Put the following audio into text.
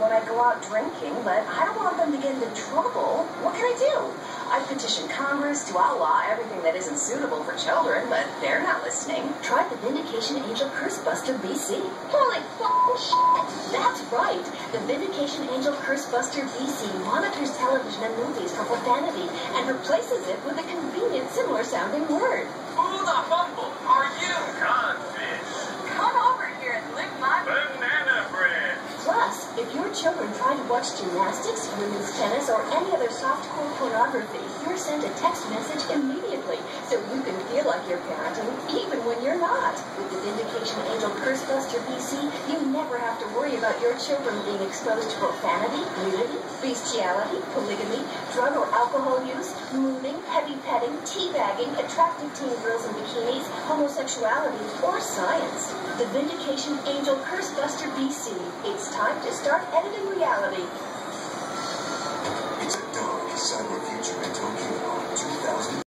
when I go out drinking, but I don't want them to get into trouble. What can I do? I've petitioned Congress to outlaw everything that isn't suitable for children, but they're not listening. Try the Vindication Angel Curse Buster BC. Holy fucking shit! That's right. The Vindication Angel Curse Buster BC monitors television and movies for profanity and replaces it with a convenient, similar sounding word. Who the humble are you? Confish. Come over here and lick my Banana bread. Plus, if your children try to watch gymnastics, women's tennis, or any other softcore pornography, you're sent a text message immediately so you can feel like you're parenting even when you're not. With the Vindication Angel Curse Buster PC, you never have to worry about your children being exposed to profanity, nudity, bestiality, polygamy, drug or alcohol use, mooning, heavy petting, teabagging, attractive teen girls in bikinis, homosexuality, or science. The Vindication Angel Curse Buster BC. It's time to start embedded in reality. It's a dark, cyber future in Tokyo, 2000.